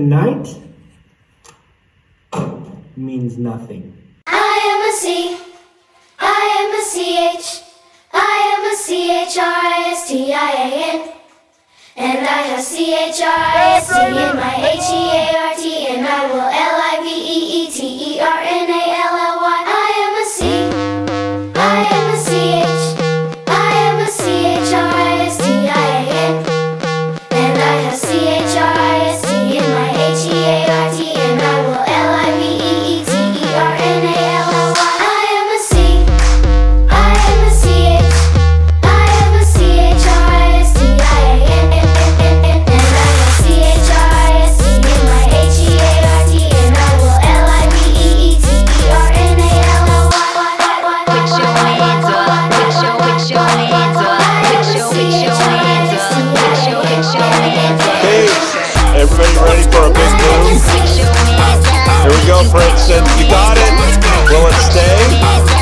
Tonight means nothing. I am a C. I am a C-H. I am a C-H-R-I-S-T-I-A-N. And I have C-H-R-I-S-T in my H-E-A-R-T ready for a big move? Here we go, Princeton. You got it. Will it stay?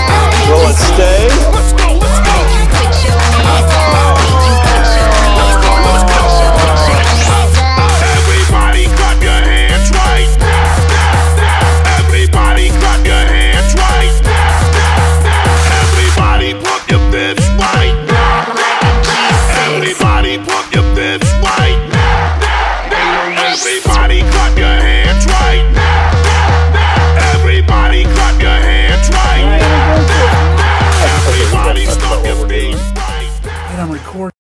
Everybody clap your hands right. now. Everybody clap your hands right. Now. Everybody stomp your feet right. I'm recording.